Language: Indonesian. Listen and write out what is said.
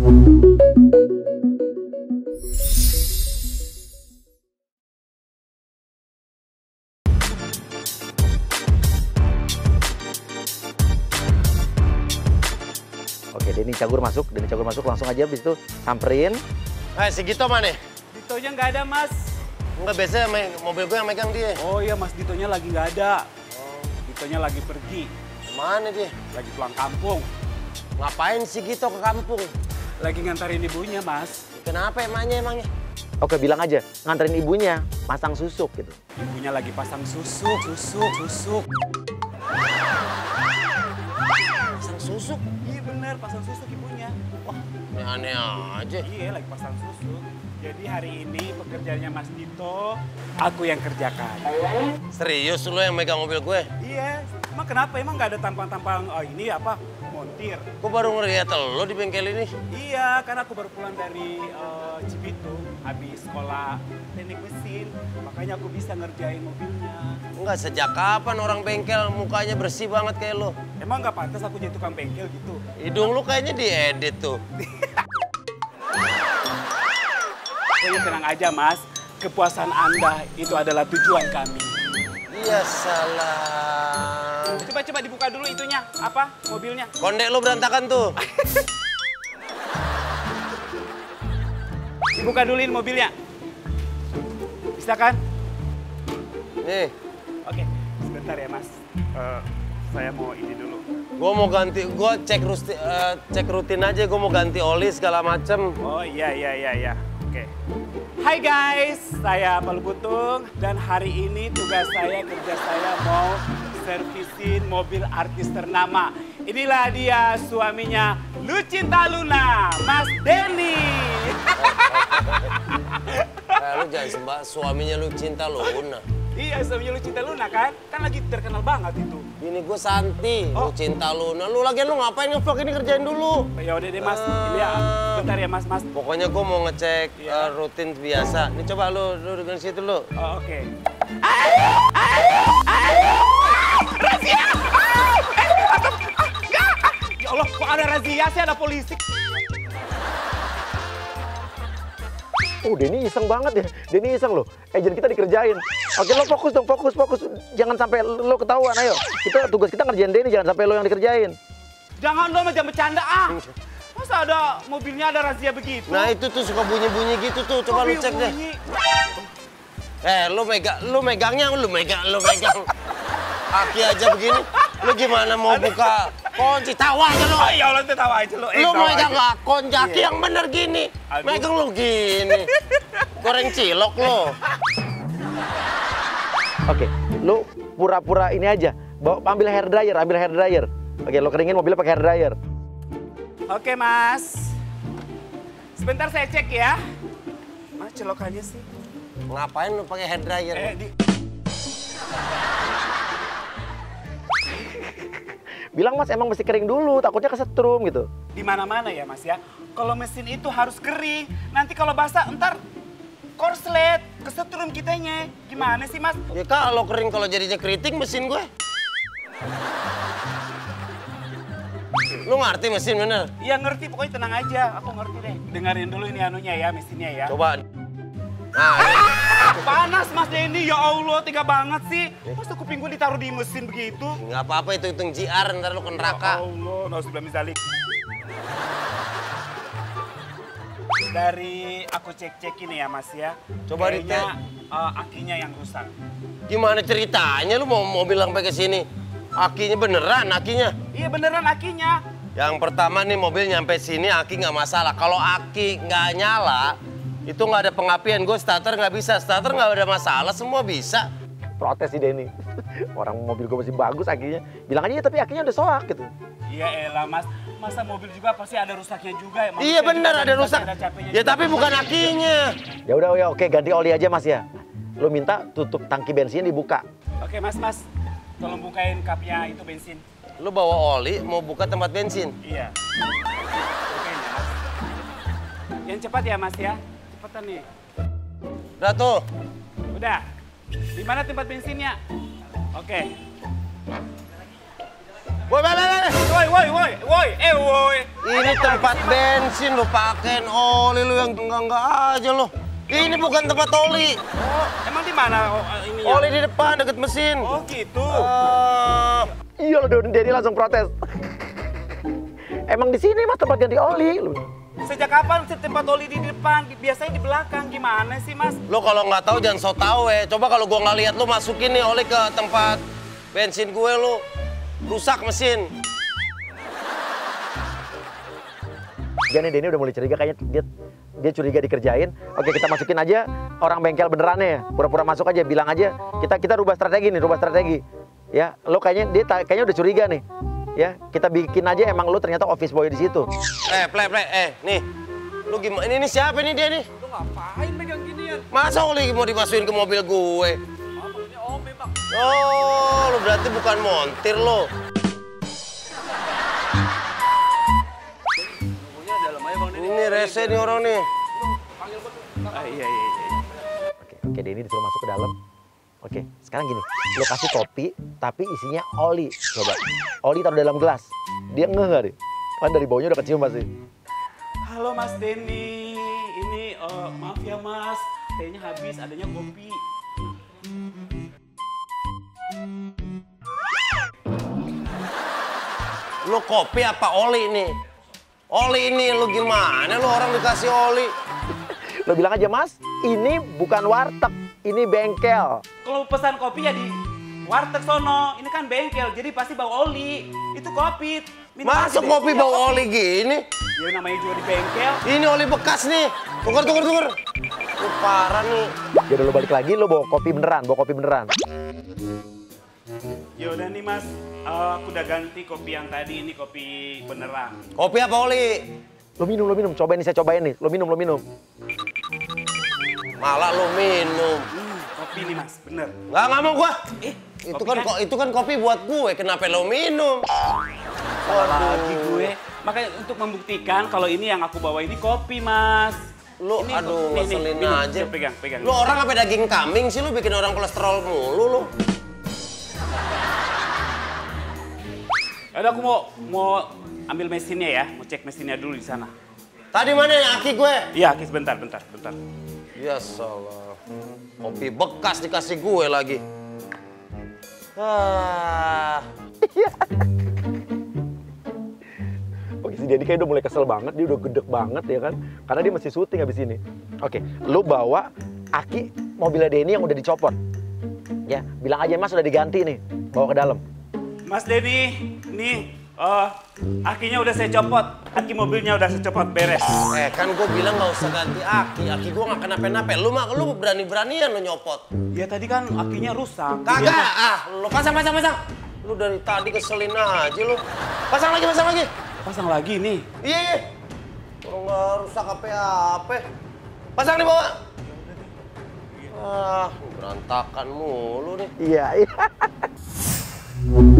Oke, Denny Cagur masuk, Denny Cagur masuk langsung aja habis itu samperin. Eh, si Gito mana? Ditonya nggak ada, Mas. Enggak, biasanya main, mobil gue yang megang dia. Oh iya, Mas Ditonya lagi nggak ada. Ditonya lagi pergi, Mana dia? lagi pulang kampung. Ngapain si Gito ke kampung? Lagi ngantarin ibunya, Mas. Kenapa emangnya emangnya? Oke, bilang aja nganterin ibunya pasang susuk gitu. Ibunya lagi pasang susuk, susuk, susuk. Pasang susuk? Iya bener, pasang susuk ibunya. Wah, Ini aneh aja. iya lagi pasang susuk. Jadi hari ini pekerjaannya Mas Dito, aku yang kerjakan. Serius lu yang megang mobil gue? Iya, emang kenapa? Emang nggak ada tampang-tampang oh, ini apa? Montir. Gue baru ngeliat lo di bengkel ini. Iya, karena aku baru pulang dari Cibitung, habis sekolah teknik mesin. Makanya aku bisa ngerjain mobilnya. Enggak, sejak kapan orang bengkel mukanya bersih banget kayak lo? Emang nggak pantas aku jadi tukang bengkel gitu? Hidung lu kayaknya diedit tuh. Jadi tenang aja mas, kepuasan Anda itu adalah tujuan kami. Iya salah. Coba-coba dibuka dulu itunya, apa, mobilnya. Kondek lu berantakan tuh. Dibuka duluin mobilnya. Bisa kan? Nih, Oke, sebentar ya mas. Eh, saya mau ini dulu. gue mau ganti, gue cek rutin, cek rutin aja, gue mau ganti oli segala macem. Oh iya iya iya iya. Oke. Hai guys, saya Palu Butung dan hari ini tugas saya kerja saya mau servisin mobil artis ternama. Inilah dia suaminya Lucinta Luna, Mas Denny. Eh, lu jangan sembah suaminya lu cinta lo, Una. iya, suaminya Lucinta Luna kan? Kan lagi terkenal banget itu. Bini gue Santi, lu Oh. cinta Luna. Lu lagian lu ngapain ngevlog ini kerjain dulu. Ya udah deh Mas, ini ya. Bentar ya Mas, Mas. Pokoknya gue mau ngecek Iya. eh, rutin biasa. Ini coba lu, lu dengan situ lu. Oh, Oke. Ya sih, ada polisi. Oh, Denny iseng banget ya. Denny iseng loh. Agent kita dikerjain. Oke, lo fokus dong, fokus, fokus. Jangan sampai lo ketahuan, ayo. Kita tugas kita ngerjain Denny, jangan sampai lo yang dikerjain. Jangan dong macam bercanda ah. Masa ada mobilnya ada razia begitu? Nah itu tuh suka bunyi-bunyi gitu tuh. Coba lu Mobil cek deh. bunyi. Eh, lu megang, lu megangnya, lu megang, lu megang. Kaki aja begini. Lu gimana mau buka kunci? Tawa aja lu. Ya Allah, tahu aja lo. Lu megang nggak kunci kaki yang bener gini. Aduh. Megang lu gini. Goreng cilok lu. Oke, lo pura-pura ini aja. Bawa, ambil hair dryer, ambil hair dryer. Oke, lo keringin mobilnya pakai hair dryer. Oke Mas. Sebentar saya cek ya. Mana celokannya sih? Ngapain lu pakai hair dryer? Eh, di... Bilang mas emang mesti kering dulu, takutnya kesetrum gitu. di mana-mana ya Mas ya. Kalau mesin itu harus kering. Nanti kalau basah entar korslet, kesetrum kitanya. Gimana sih Mas? Ya kalau kering kalau jadinya keriting mesin gue. Lu ngerti mesin bener? Ya ngerti, pokoknya tenang aja. Aku ngerti deh. Dengerin dulu ini anunya ya, mesinnya ya. Coba. Nah, Ah, panas Mas Denny, ya Allah, tega banget sih. Masa kuping gue ditaruh di mesin begitu? nggak apa-apa itu hitung JR ntar lu ke Ya neraka. Allah, naudzubillah min zalik. Dari aku cek-cek ini ya Mas ya. Coba Kayaknya eh, akinya yang rusak. Gimana ceritanya lu mau mobil sampai ke sini? Akinya beneran akinya. Iya beneran akinya. Yang pertama nih mobil nyampe sini aki nggak masalah. Kalau aki nggak nyala, itu nggak ada pengapian. Gue starter nggak bisa, starter nggak ada masalah, semua bisa. Protes si Denny. Orang mobil gue masih bagus akinya. Bilang aja "Iya, tapi akinya udah soak gitu. Iya elah mas, masa mobil juga pasti ada rusaknya juga ya. iya bener ada rusak. capeknya Ya juga. tapi bukan akinya. Ya udah ya oke ganti oli aja mas ya. Lo minta tutup tangki bensin dibuka. Oke mas, mas, tolong bukain kapnya itu bensin. Lu bawa oli mau buka tempat bensin. Iya. Ya mas. Yang cepat ya mas ya, cepetan nih. Udah tuh. Udah. Di mana tempat bensinnya? Oke. Woi, balik. Woi, woi, woi, woi, eh woi. Ini tempat bensin lu pakein oli lu yang enggak-enggak aja lu. Ini bukan tempat oli. Oh, emang di mana oh, ininya? Oli di depan deket mesin. Oh gitu. Ah, Iya loh, Don. Denny langsung protes. Emang di sini mas tempat ganti oli. Lu. Sejak kapan sih tempat oli di depan? Biasanya di belakang. Gimana sih mas? lu kalau nggak tahu jangan so tau ya. Coba kalau gua nggak lihat lu masukin nih oli ke tempat bensin gue lu. Rusak mesin. Jangan Denny udah mulai curiga kayaknya dia dia curiga dikerjain. Oke kita masukin aja orang bengkel benerannya ya. Pura-pura masuk aja, bilang aja kita kita rubah strategi nih, rubah strategi. Ya, lo kayaknya dia kayaknya udah curiga nih. Ya, kita bikin aja emang lo ternyata office boy di situ. Eh, play, play, eh, nih. Lu gimana? Ini, ini siapa nih dia nih? Lu ngapain megang ginian? Masa oli mau dimasukin ke mobil gue? Ini om memang. Oh, lu berarti bukan montir lo. Ini rese nih orang nih. Ah, iya, iya, iya. Oke, oke Denny disuruh masuk ke dalam. Oke, sekarang gini, lo kasih kopi tapi isinya oli. Coba, oli taruh dalam gelas. Dia ngeh nggak deh? Kan dari baunya udah kecium pasti. Halo Mas Denny, ini eh, maaf ya Mas, tehnya habis, adanya kopi. Lu kopi apa oli nih? Oli ini lu gimana lu orang dikasih oli? Lo bilang aja mas, ini bukan warteg, ini bengkel. Kalau pesan kopi ya di warteg sono, ini kan bengkel, jadi pasti bau oli. Itu kopi. Minum aja Masuk kopi Iya, bau oli gini? Ya namanya juga di bengkel. Ini oli bekas nih. Tuker, tuker, tuker. Lu parah nih. Ya udah lo balik lagi, lo bawa kopi beneran, bawa kopi beneran. Yaudah nih Mas, eh, aku udah ganti kopi yang tadi, ini kopi beneran. Kopi apa oli? Lo minum, lo minum, cobain nih, saya cobain nih. Lo minum, lo minum. Malah lu minum. Hmm, kopi nih Mas, bener. Nggak, nggak mau gua. Eh, Itu kan, kok itu kan kopi buat gue. Kenapa lo minum? Salah lagi gue. Makanya untuk membuktikan kalau ini yang aku bawa ini kopi, Mas. Lu, Ini, aduh, nih, ngeselin aja. Pegang, pegang. Lu orang apa daging kambing sih? Lu bikin orang kolesterol mulu lu. Yaudah aku mau mau ambil mesinnya ya, mau cek mesinnya dulu di sana. Tadi mana ya aki gue? Iya, Kis, bentar, bentar, bentar. Ya salah. Kopi bekas dikasih gue lagi. Ah. Oke, si Denny kayak udah mulai kesel banget, dia udah gedek banget ya kan. Karena dia masih syuting habis ini. Oke, lo bawa aki mobilnya Denny yang udah dicopot. Ya, bilang aja mas udah diganti nih, bawa ke dalam. Mas Denny, nih, eh akinya udah saya copot. Aki mobilnya udah saya copot beres. Eh kan gue bilang nggak usah ganti aki. Aki gue nggak kenapa-napa. Lu mah lu berani-beranian lu nyopot. Ya tadi kan akinya rusak. Kagak, Dia- ah, lu pasang, pasang, pasang. Lu dari tadi keselin aja lu. Pasang lagi, pasang lagi. Pasang lagi nih. Iya, iya. Orang nggak rusak apa-apa. Pasang di bawah. Ah, berantakan mulu nih. Iya, iya.